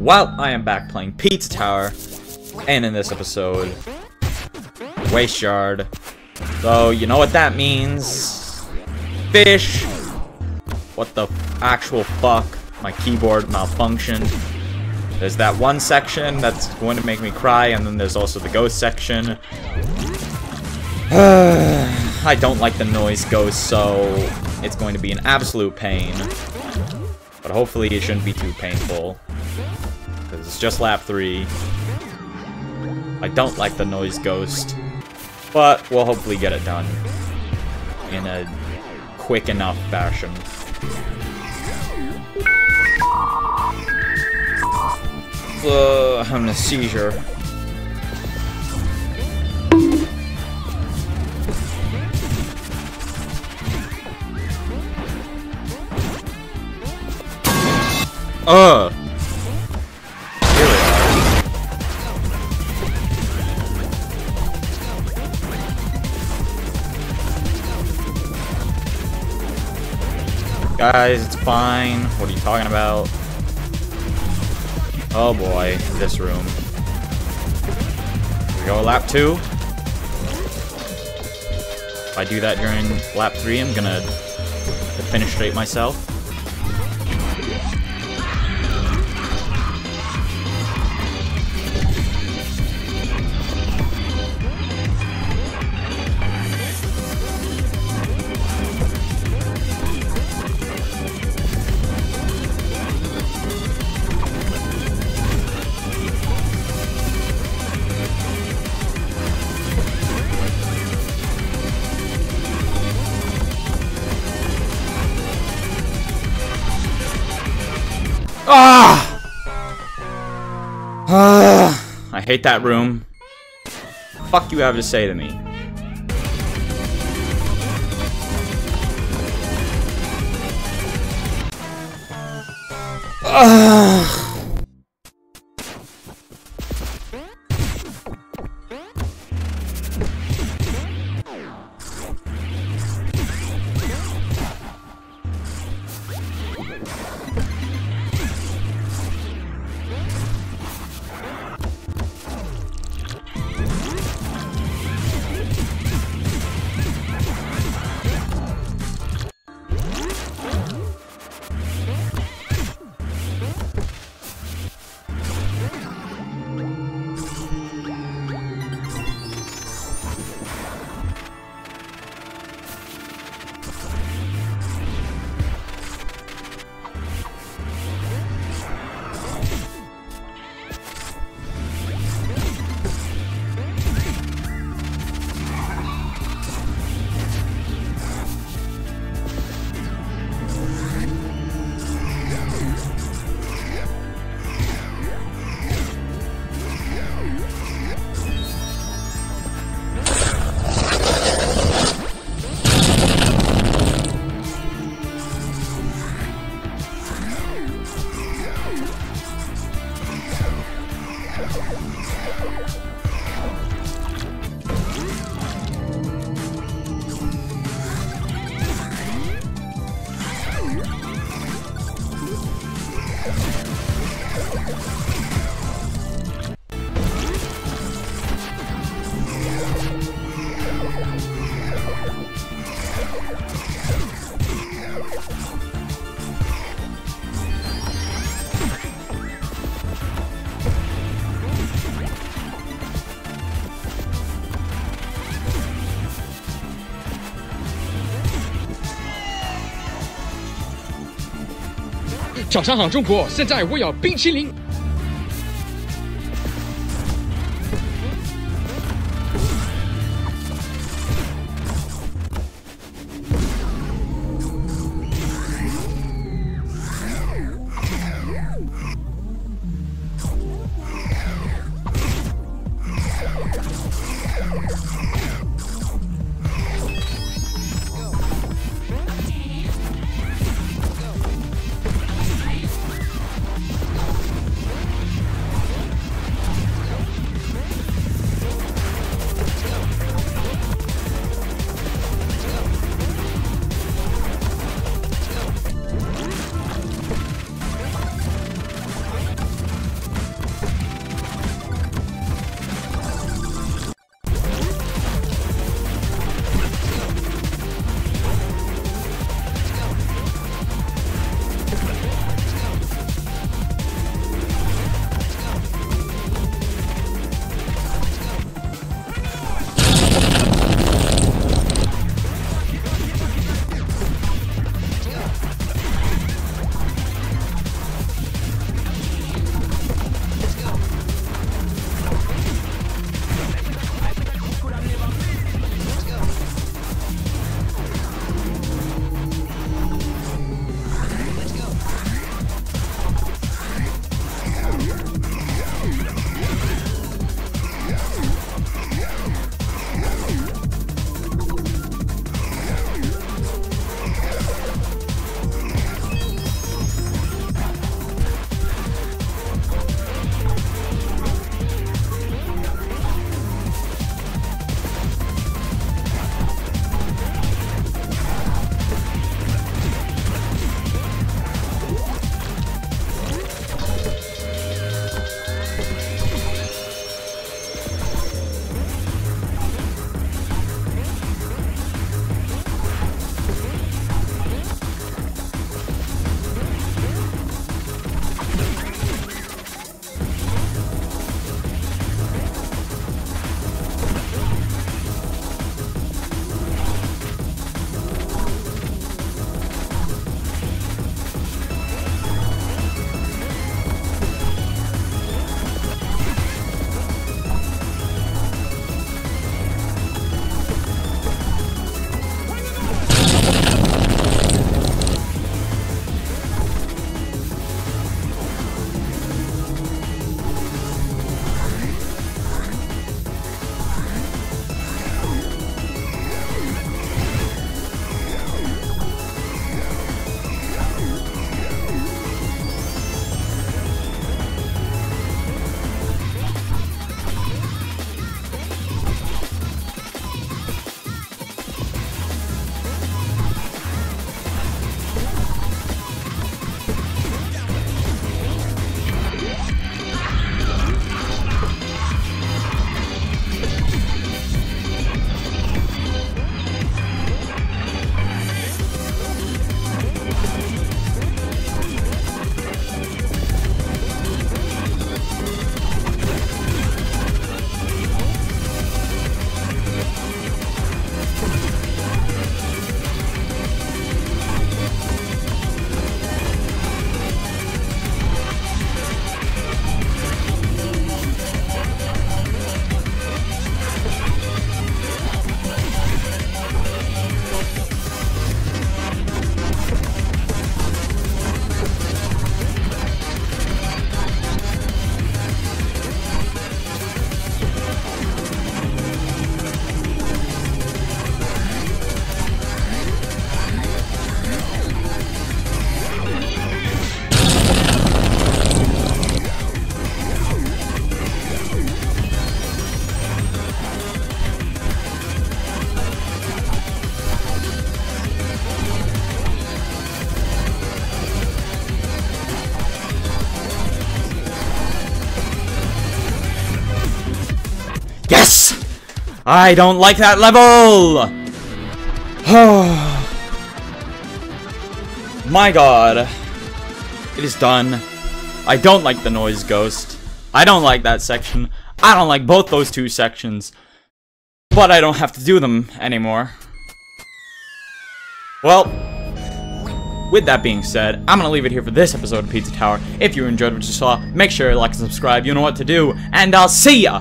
Well, I am back playing Pizza Tower, and in this episode, Waste Yard. So, you know what that means. Fish! What the actual fuck? My keyboard malfunctioned. There's that one section that's going to make me cry, and then there's also the ghost section. I don't like the noise ghost, so it's going to be an absolute pain. But hopefully it shouldn't be too painful. It's just lap 3. I don't like the noise ghost. But we'll hopefully get it done. In a quick enough fashion. Uh, I'm having a seizure. Ugh. Guys, it's fine. What are you talking about? Oh boy, this room. Here we go, lap two. If I do that during lap three, I'm gonna finish straight myself. Ah! Ah! I hate that room. Fuck you have to say to me. Ah! “早上好，中国！现在我有冰淇淋。” I don't like that level! My god. It is done. I don't like the noise ghost. I don't like that section. I don't like both those two sections. But I don't have to do them anymore. Well, with that being said, I'm gonna leave it here for this episode of Pizza Tower. If you enjoyed what you saw, make sure to like and subscribe. You know what to do. And I'll see ya!